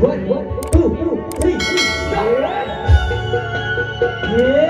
One, two, three, stop. Yeah.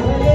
Oh,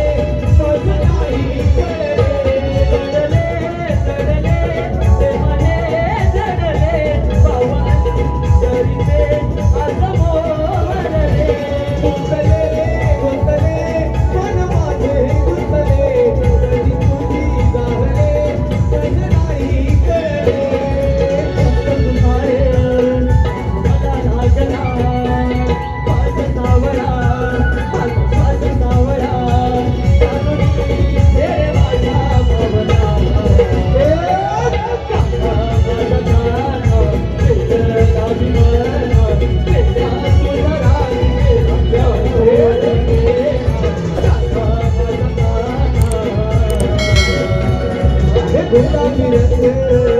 Thank you.